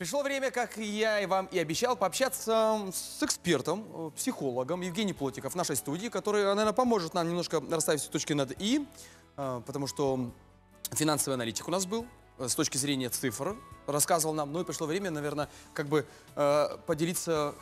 Пришло время, как я и вам и обещал, пообщаться с экспертом, психологом Евгений Плотиков в нашей студии, который, наверное, поможет нам немножко расставить все точки над «и», э, потому что финансовый аналитик у нас был, э, с точки зрения цифр, рассказывал нам, ну и пришло время, наверное, как бы э, поделиться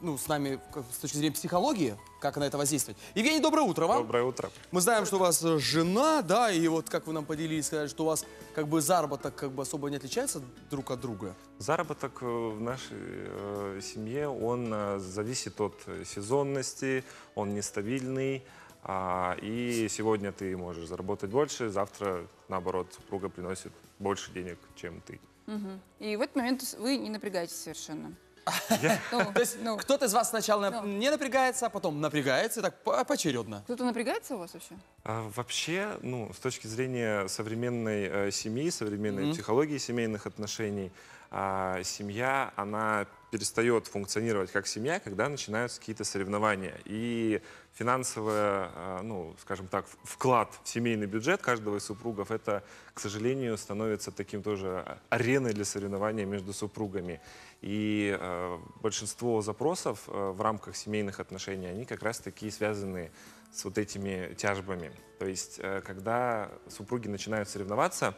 ну, с нами с точки зрения психологии, как на это воздействовать. Евгений, доброе утро вам. Доброе утро. Мы знаем, что у вас э, жена, да, и вот как вы нам поделились, сказали, что у вас как бы заработок как бы особо не отличается друг от друга. Заработок э, в нашей э, семье, он э, зависит от сезонности, он нестабильный. а, и сегодня ты можешь заработать больше, завтра, наоборот, супруга приносит больше денег, чем ты. Мгм. И в этот момент вы не напрягаетесь совершенно. Ну, То есть ну, кто-то из вас сначала Ну. не напрягается, а потом напрягается, так по- поочередно. Кто-то напрягается у вас вообще? А, Вообще, ну, с точки зрения современной э, семьи, современной психологии семейных отношений, а, семья, она перестает функционировать как семья, когда начинаются какие-то соревнования. И финансовый, ну, скажем так, вклад в семейный бюджет каждого из супругов, это, к сожалению, становится таким тоже а, ареной для соревнования между супругами. И э, большинство запросов э, в рамках семейных отношений, они как раз-таки связаны с вот этими тяжбами. То есть, э, когда супруги начинают соревноваться,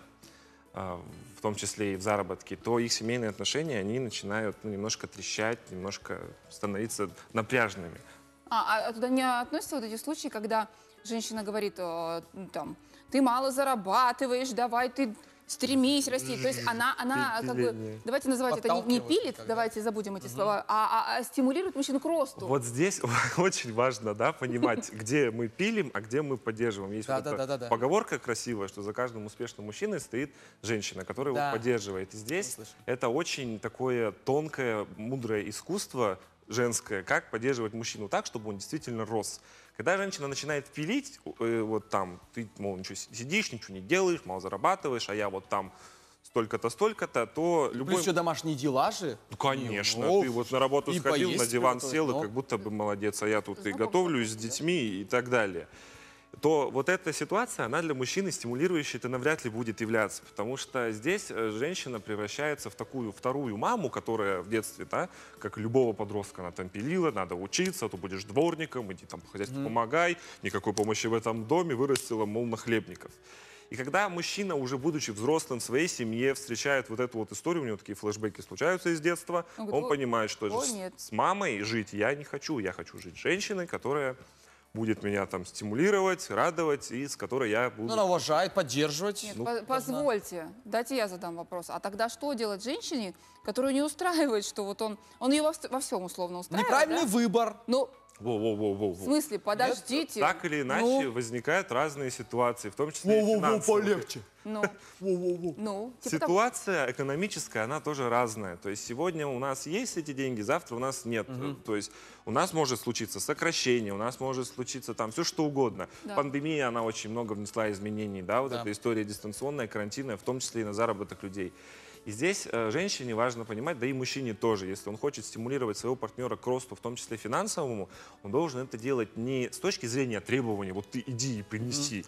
в том числе и в заработке, то их семейные отношения, они начинают ну, немножко трещать, немножко становиться напряжными. А, а туда не относятся вот эти случаи, когда женщина говорит, там, ты мало зарабатываешь, давай ты стремись расти. То есть она, она как бы, давайте называть это не, не пилит, давайте забудем эти слова, а, а- а стимулирует мужчину к росту. Вот здесь очень важно да, понимать, где мы пилим, а где мы поддерживаем. Есть Да, вот да, да, да, да. поговорка красивая, что за каждым успешным мужчиной стоит женщина, которая Да. его поддерживает. И здесь это очень такое тонкое, мудрое искусство женское, как поддерживать мужчину так, чтобы он действительно рос. Когда женщина начинает пилить, э, вот там, ты, мол, ничего си- сидишь, ничего не делаешь, мало зарабатываешь, а я вот там столько-то, столько-то, то любой... Плюс еще домашние дела же. Ну, конечно. Ну, ты вот на работу сходил, на диван сел, и ну. как будто бы молодец, а я тут и готовлюсь с детьми и так далее. То вот эта ситуация, она для мужчины стимулирующей это навряд ли будет являться, потому что здесь э, женщина превращается в такую вторую маму, которая в детстве, да, как любого подростка, она там пилила, надо учиться, а то будешь дворником, иди там по хозяйству помогай, никакой помощи в этом доме, вырастила, мол, нахлебников. И когда мужчина, уже будучи взрослым в своей семье, встречает вот эту вот историю, у него такие флешбеки случаются из детства, Он он, говорит, «О, понимает, что о, с- нет». с мамой жить я не хочу, я хочу жить с женщиной, которая будет меня там стимулировать, радовать, и с которой я буду... Ну, она уважает, поддерживать. Нет, Ну, по- позвольте, дайте я задам вопрос. А тогда что делать женщине, которую не устраивает, что вот он, он ее во, во всем условно устраивает? Неправильный да? выбор. Ну, Во-во-во-во. в смысле, подождите. Так или иначе Ну, возникают разные ситуации, в том числе и финансовые. ну, Во-во-во. ну, типа того. Ситуация экономическая, она тоже разная. То есть сегодня у нас есть эти деньги, завтра у нас нет. То есть у нас может случиться сокращение, у нас может случиться там все что угодно. Да. Пандемия, она очень много внесла изменений, да, вот Да. эта история дистанционная, карантинная, в том числе и на заработок людей. И здесь э, женщине важно понимать, да и мужчине тоже, если он хочет стимулировать своего партнера к росту, в том числе финансовому, он должен это делать не с точки зрения требований, вот ты иди и принеси,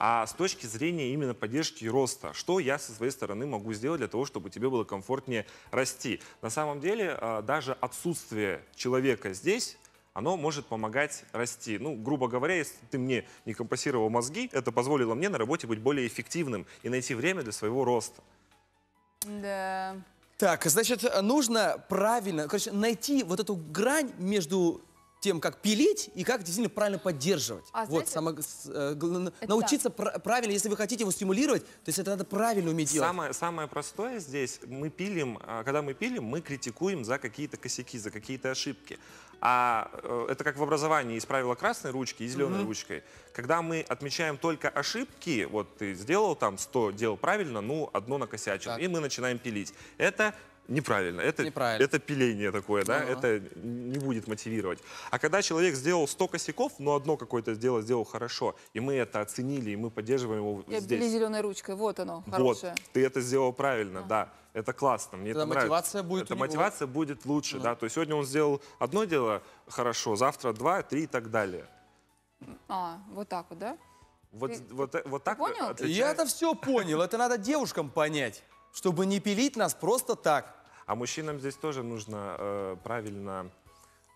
а с точки зрения именно поддержки и роста. Что я со своей стороны могу сделать для того, чтобы тебе было комфортнее расти? На самом деле, э, даже отсутствие человека здесь оно может помогать расти. Ну, грубо говоря, если ты мне не компасировал мозги, это позволило мне на работе быть более эффективным и найти время для своего роста. Да. Так, значит, нужно правильно, короче, найти вот эту грань между тем, как пилить и как действительно правильно поддерживать. А вот, знаете- само- э, Это научиться пра- правильно, если вы хотите его стимулировать, то есть это надо правильно уметь делать. Самое, самое простое здесь, мы пилим, а, когда мы пилим, мы критикуем за какие-то косяки, за какие-то ошибки. А э, это как в образовании есть правило красной ручки и зеленой ручкой. Когда мы отмечаем только ошибки, вот ты сделал там 100, делал правильно, ну, одно накосячил, Так. и мы начинаем пилить. Это неправильно, это, Неправильно. это пиление такое, да, Ага. это не будет мотивировать. А когда человек сделал 100 косяков, но одно какое-то дело сделал хорошо, и мы это оценили, и мы поддерживаем его И здесь. зеленой ручкой. Вот оно, Вот, хорошее. ты это сделал правильно, да. Это классно, мне Тогда это нравится. мотивация будет Это у него. мотивация будет лучше, да. То есть сегодня он сделал одно дело хорошо, завтра два, три и так далее. А, вот так вот, да? Вот, Ты- вот, э- вот так понял? отличает- Я-то все понял, это надо девушкам понять, чтобы не пилить нас просто так. А мужчинам здесь тоже нужно э, правильно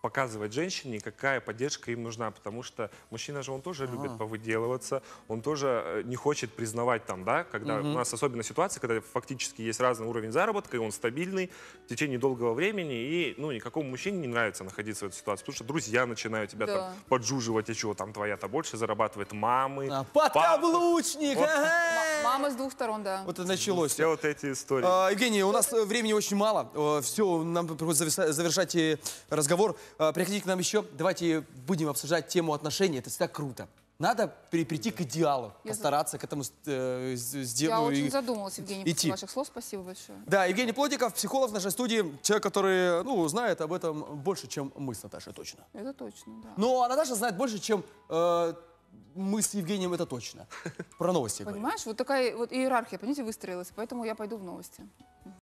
показывать женщине, какая поддержка им нужна, потому что мужчина же он тоже любит повыделываться, он тоже э, не хочет признавать там, да, когда у нас особенно ситуация, когда фактически есть разный уровень заработка, и он стабильный в течение долгого времени, и ну никакому мужчине не нравится находиться в этой ситуации, потому что друзья начинают тебя Да. там поджуживать, а чего там твоя-то больше зарабатывает, мамы, А, папы. Подкаблучник! Вот. ага! Мама с двух сторон, да. Вот и началось. все вот эти истории. А, Евгений, у нас э, времени очень мало. Все, нам приходится заверша- завершать э, разговор. А, Приходите к нам еще. Давайте будем обсуждать тему отношений. Это всегда круто. Надо при- прийти к идеалу, Я за- постараться к этому э, с- Я сделать. очень задумалась, Евгений, идти. после ваших слов. Спасибо большое. Да, Евгений Плотников, психолог в нашей студии, человек, который, ну, знает об этом больше, чем мы с Наташей, точно. Это точно, да. Ну, а Наташа знает больше, чем э, мы с Евгением, это точно. Про новости. Понимаешь, вот такая вот иерархия, понимаете, выстроилась, поэтому я пойду в новости.